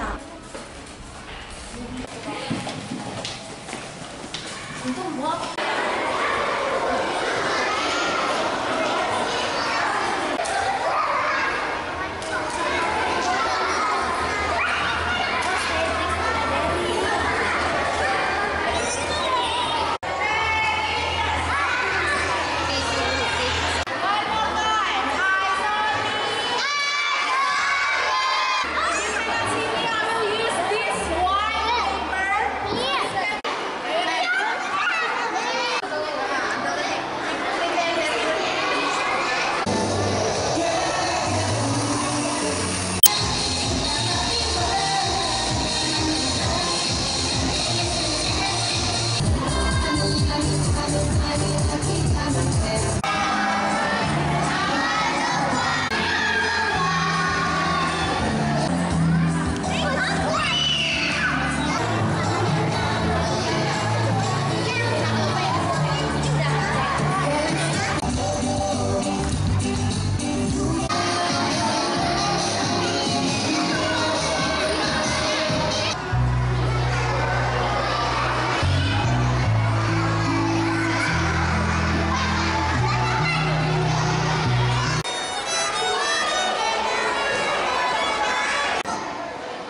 자. 이건 뭐야?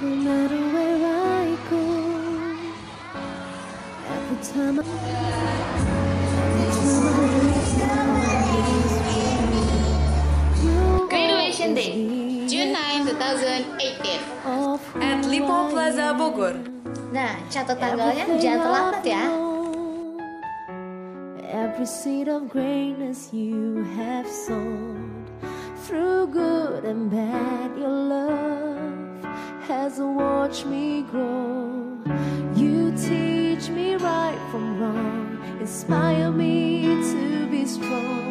No matter where I go, every time I, every time I reach down this you Graduation Day, June 9, 2018. At who Lippo Plaza Bogor. Nah, catat tanggalnya jangan terlambat ya. Every seed of greatness you have sown through good and bad, your love has watched me grow. You teach me right from wrong, inspire me to be strong.